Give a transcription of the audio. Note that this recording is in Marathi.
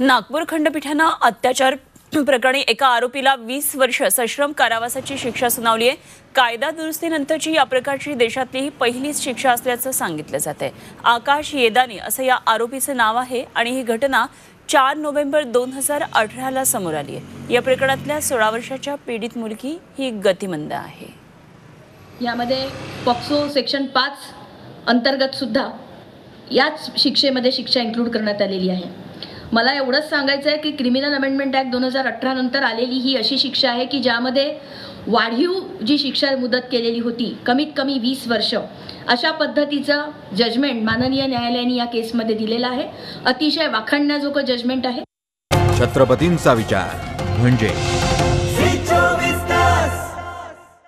नागपूर खंडपीठानं अत्याचार प्रकरणी एका आरोपीला वीस वर्ष सश्रम कारावासाची शिक्षा सुनावली आहे. कायदा दुरुस्तीनंतरची या प्रकारची देशातली ही पहिलीच शिक्षा असल्याचं सांगितलं जात आहे आकाश येदानी असं या आरोपीचं नाव आहे आणि ही घटना चार नोव्हेंबर दोन हजार अठराला समोर आली आहे. या प्रकरणातल्या सोळा वर्षाच्या पीडित मुलगी ही गतिमंद आहे. यामध्ये पॉक्सो सेक्शन पाच अंतर्गत सुद्धा याच शिक्षेमध्ये शिक्षा इन्क्लूड करण्यात आलेली आहे. मला एवढंच सांगायचं आहे की क्रिमिनल अमेंडमेंट ॲक्ट दोन हजार अठरा नंतर आलेली ही अशी शिक्षा आहे की ज्यामध्ये वाढीव जी शिक्षा मुदत केलेली होती कमीत कमी वीस वर्ष अशा पद्धतीचं जजमेंट माननीय न्यायालयाने या केसमध्ये दिलेलं आहे. अतिशय वाखाणण्याजोगं जजमेंट आहे. छत्रपतींचा विचार म्हणजे